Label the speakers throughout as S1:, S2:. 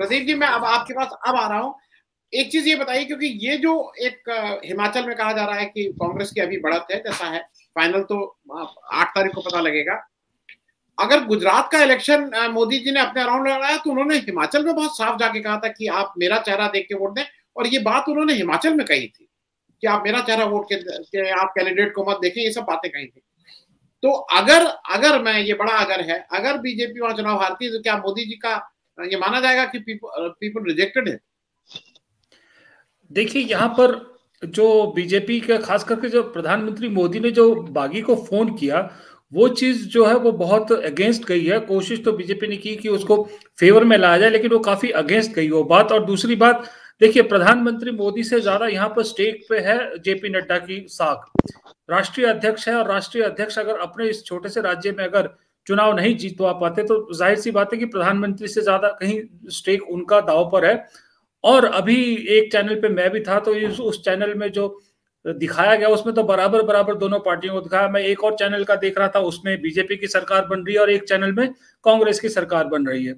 S1: प्रदीप जी मैं अब आपके पास अब आ रहा हूँ। एक चीज़ ये बताइए क्योंकि ये जो एक हिमाचल में कहा जा रहा है कि कांग्रेस की अभी बढ़त है जैसा है फाइनल तो आठ तारीख को पता लगेगा। अगर गुजरात का इलेक्शन मोदी जी ने अपने अराउंड लड़ाया तो उन्होंने हिमाचल में बहुत साफ़ जाके कहा था कि आप मेरा चेहरा देख के वोट दें और ये बात उन्होंने हिमाचल में कही थी कि आप मेरा चेहरा वोट के, के आप कैंडिडेट को मत देखें ये सब बातें कही थी। तो अगर अगर मैं, ये बड़ा अगर है, अगर बीजेपी वहाँ चुनाव हारती है तो क्या मोदी जी का, ये माना जाएगा कि पीपल रिजेक्टेड है?
S2: देखिए, यहाँ पर जो बीजेपी का, खास करके जो प्रधानमंत्री मोदी ने जो बागी को फ़ोन किया, वो चीज़ जो है, वो बहुत अगेंस्ट गई है। कोशिश तो बीजेपी ने की कि उसको फेवर में लाया जाए, लेकिन वो काफ़ी अगेंस्ट गई। वो बात, और दूसरी बात देखिए, प्रधानमंत्री मोदी से ज़्यादा यहाँ पर स्टेक पे है जेपी नड्डा की साख। राष्ट्रीय अध्यक्ष है और राष्ट्रीय अध्यक्ष अगर अपने इस छोटे से राज्य में अगर चुनाव नहीं जीतवा पाते तो ज़ाहिर सी बात है कि प्रधानमंत्री से ज़्यादा कहीं स्टेक उनका दाव पर है। और अभी एक चैनल पे मैं भी था तो उस चैनल में जो दिखाया गया, उसमें तो बराबर बराबर दोनों पार्टियों को दिखाया। मैं एक और चैनल का देख रहा था, उसमें बीजेपी की सरकार बन रही है और एक चैनल में कांग्रेस की सरकार बन रही है।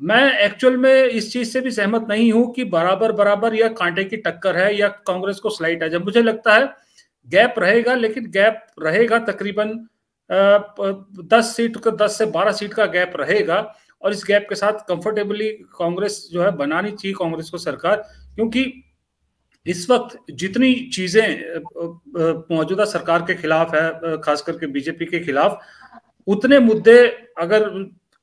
S2: मैं एक्चुअल में इस चीज़ से भी सहमत नहीं हूँ कि बराबर बराबर या कांटे की टक्कर है या कांग्रेस को स्लाइट है। जब मुझे लगता है गैप रहेगा, लेकिन गैप रहेगा तकरीबन दस सीट का, दस से बारह सीट का गैप रहेगा और इस गैप के साथ कंफर्टेबली कांग्रेस जो है बनानी चाहिए कांग्रेस को सरकार, क्योंकि इस वक्त जितनी चीज़ें मौजूदा सरकार के खिलाफ है खास करके बीजेपी के खिलाफ, उतने मुद्दे अगर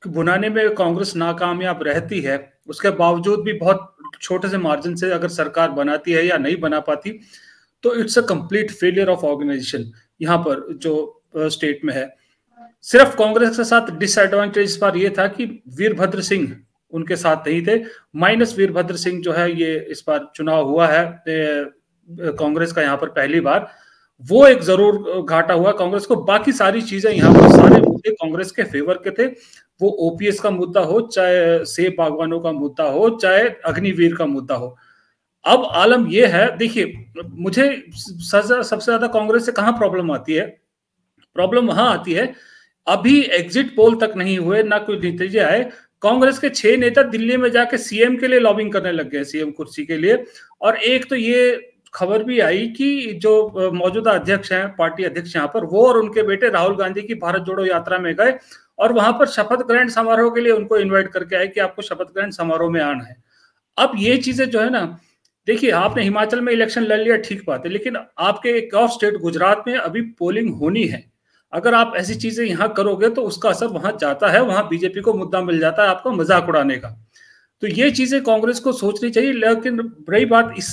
S2: बुनाने में कांग्रेस नाकामयाब रहती है, उसके बावजूद भी बहुत छोटे से मार्जिन से अगर सरकार बनाती है या नहीं बना पाती तो it's a complete failure of organization यहाँ पर जो स्टेट में है। सिर्फ़ कांग्रेस के साथ डिसएडवांटेज इस बार ये था कि वीरभद्र सिंह उनके साथ नहीं थे माइनस वीरभद्र सिंह जो है ये इस बार चुनाव हुआ है कांग्रेस का यहाँ पर पहली बार। वो एक ज़रूर घाटा हुआ, कांग्रेस को बाकी सारी चीज़ें यहाँ पर सारे मुद्दे कांग्रेस के फेवर के थे। वो ओपीएस का मुद्दा हो, चाहे सेब बागवानों का मुद्दा हो, चाहे अग्निवीर का मुद्दा हो। अब आलम यह है, देखिए, मुझे सबसे ज़्यादा कांग्रेस से कहा प्रॉब्लम आती है? प्रॉब्लम वहाँ आती है, अभी एग्जिट पोल तक नहीं हुए, ना कोई नतीजे आए। कांग्रेस के छह नेता दिल्ली में जाके सीएम के लिए लॉबिंग करने लग गए सीएम कुर्सी के लिए। और एक तो ये खबर भी आई कि जो मौजूदा अध्यक्ष हैं, पार्टी अध्यक्ष यहाँ पर, वो और उनके बेटे राहुल गांधी की भारत जोड़ो यात्रा में गए। और वहाँ पर शपथ ग्रहण समारोह के लिए उनको इनवाइट करके आए कि आपको शपथ ग्रहण समारोह में आना है। अब ये चीज़ें जो है ना, देखिए, आपने हिमाचल में इलेक्शन लड़ लिया, ठीक बात है, लेकिन आपके एक ऑफ़ स्टेट गुजरात में अभी पोलिंग होनी है। अगर आप ऐसी चीज़ें यहाँ करोगे तो उसका असर वहाँ जाता है, वहाँ बीजेपी को मुद्दा मिल जाता है आपका मज़ाक उड़ाने का। तो ये चीज़ें कांग्रेस को सोचनी चाहिए, लेकिन रही बात इस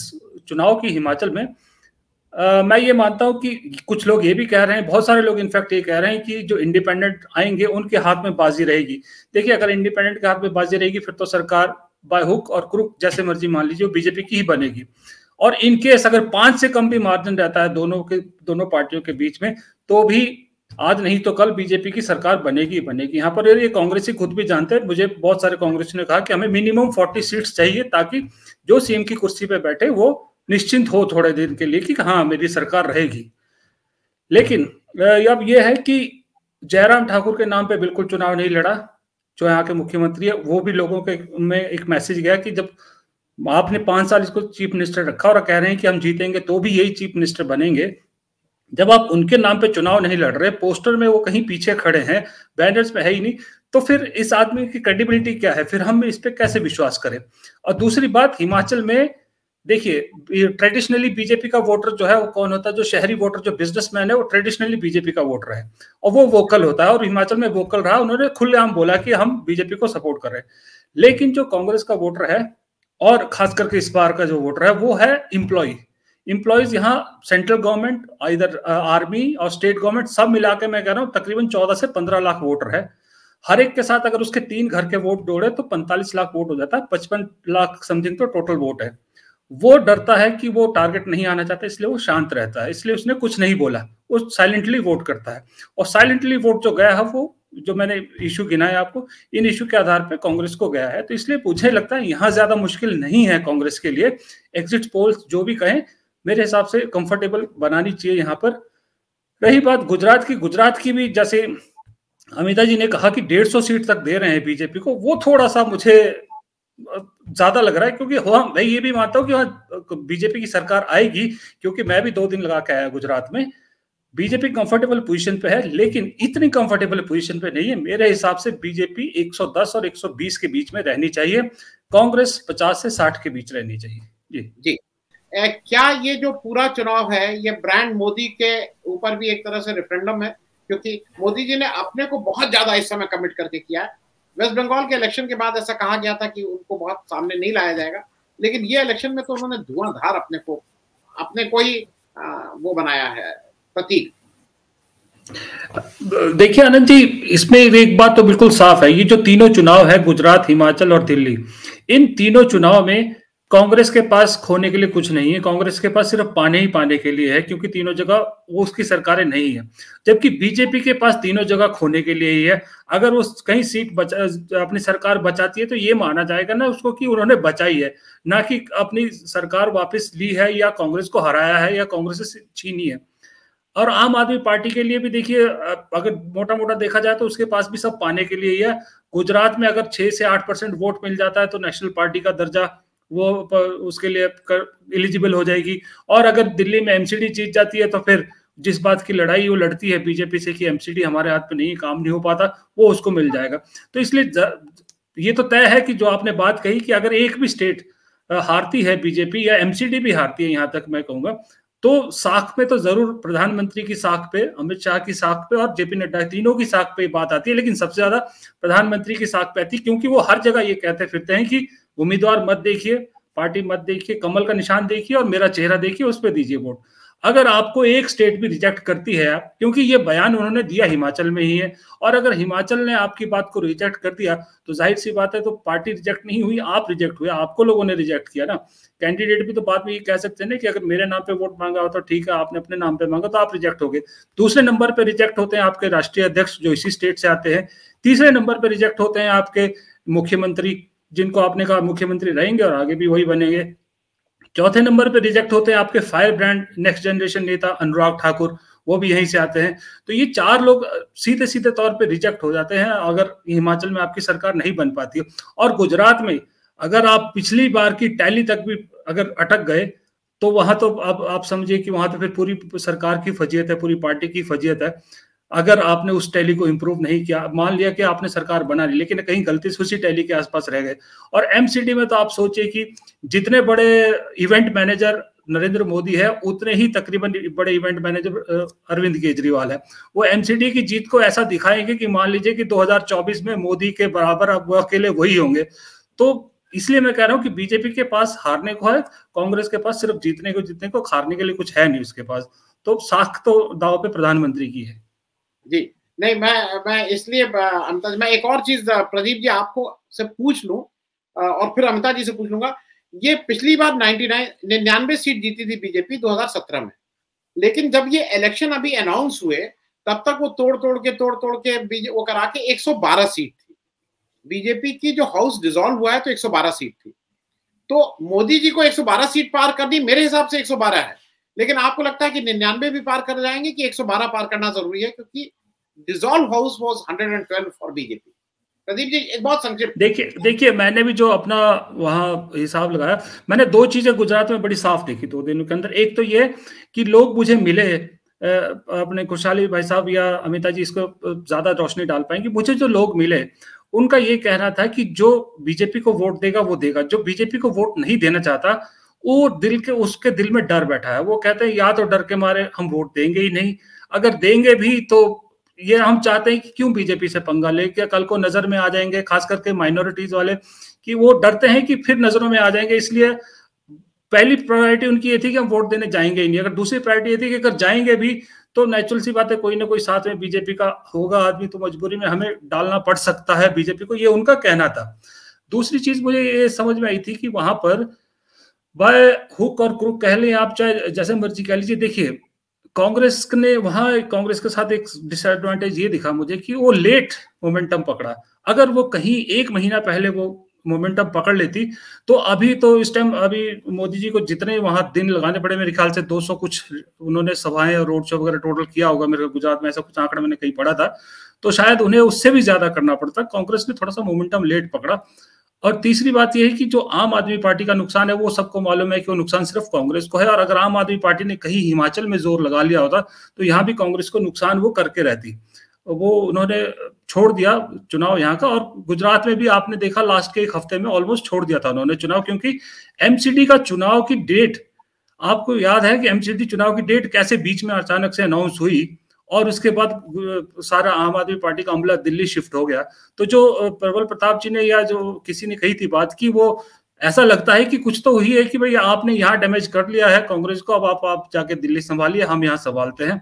S2: चुनाव की हिमाचल में आ, मैं ये मानता हूँ कि कुछ लोग ये भी कह रहे हैं बहुत सारे लोग इनफैक्ट ये कह रहे हैं कि जो इंडिपेंडेंट आएँगे उनके हाथ में बाजी रहेगी। देखिए अगर इंडिपेंडेंट के हाथ में बाजी रहेगी फिर तो सरकार बाय हुक और क्रुक जैसे मर्ज़ी मान लीजिए बीजेपी की ही बनेगी। और इनकेस अगर पाँच से कम भी मार्जिन रहता है दोनों के दोनों पार्टियों के बीच में तो भी आज नहीं तो कल बीजेपी की सरकार बनेगी बनेगी। यहाँ पर ये कांग्रेसी खुद भी जानते हैं मुझे बहुत सारे कांग्रेस ने कहा कि हमें मिनिमम फोर्टी सीट्स चाहिए ताकि जो सीएम की कुर्सी पे बैठे वो निश्चिंत हो थोड़े दिन के लिए कि हाँ मेरी सरकार रहेगी। लेकिन अब यह है कि जयराम ठाकुर के नाम पे बिल्कुल चुनाव नहीं लड़ा, जो यहाँ के मुख्यमंत्री है, वो भी लोगों के में एक मैसेज गया कि जब आपने पाँच साल इसको चीफ मिनिस्टर रखा और कह रहे हैं कि हम जीतेंगे तो भी यही चीफ मिनिस्टर बनेंगे। जब आप उनके नाम पे चुनाव नहीं लड़ रहे, पोस्टर में वो कहीं पीछे खड़े हैं, बैनर्स में है ही नहीं तो फिर इस आदमी की क्रेडिबिलिटी क्या है? फिर हम इस पर कैसे विश्वास करें? और दूसरी बात, हिमाचल में देखिए ट्रेडिशनली बीजेपी का वोटर जो है, वो कौन होता है? जो शहरी वोटर जो बिजनेसमैन है, वो ट्रेडिशनली बीजेपी का वोटर है। और वो वोकल होता है और हिमाचल में वोकल रहा, उन्होंने खुलेआम बोला कि हम बीजेपी को सपोर्ट कर रहे हैं। लेकिन जो कांग्रेस का वोटर है, और खास करके इस बार का जो वोटर है, वो है इम्प्लॉय इंप्लॉयज यहाँ सेंट्रल गवर्नमेंट इधर आर्मी और स्टेट गवर्नमेंट सब मिला के मैं कह रहा हूँ, तकरीबन चौदह से पंद्रह लाख वोटर है। हर एक के साथ अगर उसके तीन घर के वोट जोड़े तो पैंतालीस लाख वोट हो जाता है। पचपन लाख समथिंग तो टोटल वोट है। वो डरता है कि वो टारगेट नहीं आना चाहता, इसलिए वो शांत रहता है, इसलिए उसने कुछ नहीं बोला, वो साइलेंटली वोट करता है। और साइलेंटली वोट जो गया है, वो जो मैंने इशू गिनाया आपको, इन इशू के आधार पर कांग्रेस को गया है तो इसलिए मुझे लगता है यहाँ ज़्यादा मुश्किल नहीं है कांग्रेस के लिए। एग्जिट पोल्स जो भी कहें, मेरे हिसाब से कंफर्टेबल बनानी चाहिए यहाँ पर। रही बात गुजरात की गुजरात की भी जैसे अमिता जी ने कहा कि डेढ़ सौ सीट तक दे रहे हैं बीजेपी को, वो थोड़ा सा मुझे ज़्यादा लग रहा है क्योंकि हाँ मैं ये भी मानता हूँ कि हाँ बीजेपी की सरकार आएगी क्योंकि मैं भी दो दिन लगा के आया गुजरात में। बीजेपी कंफर्टेबल पोजीशन पे है लेकिन इतनी कंफर्टेबल पोजीशन पे नहीं है। मेरे हिसाब से बीजेपी 110 और 120 के बीच में रहनी चाहिए। कांग्रेस 50 से 60 के बीच रहनी चाहिए। जी।
S1: जी। ए, क्या ये जो पूरा चुनाव है ये ब्रांड मोदी के ऊपर भी एक तरह से रेफरेंडम है? क्योंकि मोदी जी ने अपने को बहुत ज़्यादा इस समय कमिट करके किया है। वेस्ट बंगाल के इलेक्शन के बाद ऐसा कहा गया था कि उनको बहुत सामने नहीं लाया जाएगा। लेकिन ये इलेक्शन में तो उन्होंने धुआंधार अपने को अपने को ही वो बनाया है, प्रतीक।
S2: देखिए आनंद जी, इसमें एक बात तो बिल्कुल साफ़ है। ये जो तीनों चुनाव है, गुजरात, हिमाचल और दिल्ली, इन तीनों चुनाव में कांग्रेस के पास खोने के लिए कुछ नहीं है। कांग्रेस के पास सिर्फ़ पाने ही पाने के लिए है, क्योंकि तीनों जगह वो उसकी सरकारें नहीं है। जबकि बीजेपी के पास तीनों जगह खोने के लिए ही है। अगर वो कहीं सीट बचा, अपनी सरकार बचाती है तो ये माना जाएगा ना उसको कि उन्होंने बचाई है। ना कि अपनी सरकार वापस ली है, या कांग्रेस को हराया है, या कांग्रेस से छीनी है। और आम आदमी पार्टी के लिए भी देखिए, अगर मोटा मोटा देखा जाए तो उसके पास भी सब पाने के लिए ही है। गुजरात में अगर छह से आठ परसेंट वोट मिल जाता है तो नेशनल पार्टी का दर्जा वो उसके लिए एलिजिबल हो जाएगी। और अगर दिल्ली में एमसीडी जीत जाती है तो फिर जिस बात की लड़ाई वो लड़ती है बीजेपी से कि एमसीडी हमारे हाथ में नहीं, काम नहीं हो पाता, वो उसको मिल जाएगा। तो इसलिए ये तो तय है कि जो आपने बात कही कि अगर एक भी स्टेट हारती है बीजेपी या एमसीडी भी हारती है, यहाँ तक मैं कहूँगा तो साख पे तो ज़रूर प्रधानमंत्री की साख पे, अमित शाह की साख पे और जेपी नड्डा तीनों की साख पे बात आती है, लेकिन सबसे ज़्यादा प्रधानमंत्री की साख पे आती है, क्योंकि वो हर जगह ये कहते फिरते हैं कि उम्मीदवार मत देखिए, पार्टी मत देखिए, कमल का निशान देखिए और मेरा चेहरा देखिए, उस पर दीजिए वोट। अगर आपको एक स्टेट भी रिजेक्ट करती है, क्योंकि ये बयान उन्होंने दिया हिमाचल में ही है, और अगर हिमाचल ने आपकी बात को रिजेक्ट कर दिया तो ज़ाहिर सी बात है तो पार्टी रिजेक्ट नहीं हुई, आप रिजेक्ट हुए, आपको लोगों ने रिजेक्ट किया ना। कैंडिडेट भी तो बाद में ये कह सकते हैं ना कि अगर मेरे नाम पे वोट मांगा हो तो ठीक है, आपने अपने नाम पे मांगा तो आप रिजेक्ट हो गए। दूसरे नंबर पर रिजेक्ट होते हैं आपके राष्ट्रीय अध्यक्ष जो इसी स्टेट से आते हैं। तीसरे नंबर पर रिजेक्ट होते हैं आपके मुख्यमंत्री, जिनको आपने कहा मुख्यमंत्री रहेंगे और आगे भी वही बनेंगे। चौथे नंबर पे रिजेक्ट होते हैं आपके फायर ब्रांड नेक्स्ट जनरेशन नेता अनुराग ठाकुर, वो भी यहीं से आते हैं। तो ये चार लोग सीधे सीधे तौर पे रिजेक्ट हो जाते हैं अगर हिमाचल में आपकी सरकार नहीं बन पाती। है और गुजरात में अगर आप पिछली बार की टैली तक भी अगर अटक गए तो वहाँ तो अब आप समझिए कि वहाँ तो फिर पूरी सरकार की फजीयत है, पूरी पार्टी की फजीयत है। अगर आपने उस टैली को इंप्रूव नहीं किया, मान लिया कि आपने सरकार बना ली, लेकिन कहीं गलती से उसी टैली के आसपास रह गए। और एमसीडी में तो आप सोचिए कि जितने बड़े इवेंट मैनेजर नरेंद्र मोदी है, उतने ही तकरीबन बड़े इवेंट मैनेजर अरविंद केजरीवाल है। वो एमसीडी की जीत को ऐसा दिखाएँगे कि मान लीजिए कि 2024 में मोदी के बराबर अब वो अकेले वही होंगे। तो इसलिए मैं कह रहा हूँ कि बीजेपी के पास हारने को है, कांग्रेस के पास सिर्फ़ जीतने को जीतने को हारने के लिए कुछ है नहीं उसके पास। तो साख तो दाव पे प्रधानमंत्री की है।
S1: जी। नहीं, मैं मैं इसलिए, मैं एक और चीज़, प्रदीप जी, आपको से पूछ लूँ और फिर अमिता जी से पूछ लूँगा। ये पिछली बार 99 निन्यानवे सीट जीती थी बीजेपी 2017 में। लेकिन जब ये इलेक्शन अभी अनाउंस हुए, तब तक वो तोड़ तोड़ के तोड़ तोड़ के वो करा के 112 सीट थी। बीजेपी की जो हाउस डिजोल्व हुआ है तो 112 सीट थी। तो मोदी जी को 112 सीट पार करनी मेरे हिसाब से 112 है। लेकिन आपको लगता है कि निन्यानवे भी पार कर जाएँगे कि 112 पार करना ज़रूरी है? क्योंकि dissolve house was 112 for BJP Pradeep ji, एक बहुत संक्षिप्त
S2: देखिए देखिए, मैंने भी जो अपना वहाँ हिसाब लगाया, मैंने दो चीज़ें गुजरात में बड़ी साफ़ देखी दो दिनों के अंदर। एक तो ये कि लोग मुझे मिले अपने खुशहाली भाई साहब या अमिता जी, इसको ज़्यादा रोशनी डाल पाएँगे। मुझे जो लोग मिले, उनका ये कहना था कि जो बीजेपी को वोट देगा, वो देगा। जो बीजेपी को वोट नहीं देना चाहता वो दिल के, उसके दिल में डर बैठा है। वो कहते हैं, या तो डर के मारे हम वोट देंगे ही नहीं। अगर देंगे भी तो ये हम चाहते हैं कि क्यों बीजेपी से पंगा ले? क्या कल को नज़र में आ जाएँगे, खास करके माइनॉरिटीज वाले, कि वो डरते हैं कि फिर नज़रों में आ जाएँगे? इसलिए पहली प्रायोरिटी उनकी ये थी कि हम वोट देने जाएँगे ही नहीं। अगर दूसरी प्रायोरिटी ये थी कि अगर जाएँगे भी तो नेचुरल सी बात है, कोई ना कोई साथ में बीजेपी का होगा आदमी तो मजबूरी में हमें डालना पड़ सकता है बीजेपी को। ये उनका कहना था। दूसरी चीज़ मुझे ये समझ में आई थी कि वहाँ पर बाय हुक और क्रुक कह लें आप, चाहे जैसे मर्ज़ी कह लीजिए। देखिए, कांग्रेस ने वहाँ, कांग्रेस के साथ एक डिसएडवांटेज ये दिखा मुझे कि वो लेट मोमेंटम पकड़ा। अगर वो कहीं एक महीना पहले वो मोमेंटम पकड़ लेती तो अभी तो इस टाइम अभी मोदी जी को जितने वहाँ दिन लगाने पड़े मेरे ख्याल से 200 कुछ उन्होंने सभाएँ और रोड शो वगैरह टोटल किया होगा, मेरे गुजरात में ऐसा कुछ आंकड़ा मैंने कहीं पढ़ा था। तो शायद उन्हें उससे भी ज़्यादा करना पड़ता। कांग्रेस ने थोड़ा सा मोमेंटम लेट पकड़ा। और तीसरी बात यह है कि जो आम आदमी पार्टी का नुकसान है, वो सबको मालूम है कि वो नुकसान सिर्फ़ कांग्रेस को है। और अगर आम आदमी पार्टी ने कहीं हिमाचल में ज़ोर लगा लिया होता तो यहाँ भी कांग्रेस को नुकसान वो करके रहती। वो उन्होंने छोड़ दिया चुनाव यहाँ का, और गुजरात में भी आपने देखा लास्ट के एक हफ़्ते में ऑलमोस्ट छोड़ दिया था उन्होंने चुनाव, क्योंकि एमसीडी का चुनाव की डेट आपको याद है कि एमसीडी चुनाव की डेट कैसे बीच में अचानक से अनाउंस हुई? और उसके बाद सारा आम आदमी पार्टी का अमला दिल्ली शिफ्ट हो गया। तो जो प्रबल प्रताप जी ने या जो किसी ने कही थी बात की, वो ऐसा लगता है कि कुछ तो हुई है कि भाई आपने यहाँ डैमेज कर लिया है, कांग्रेस को, अब आप आप जाके दिल्ली संभालिए, हम यहाँ संभालते हैं।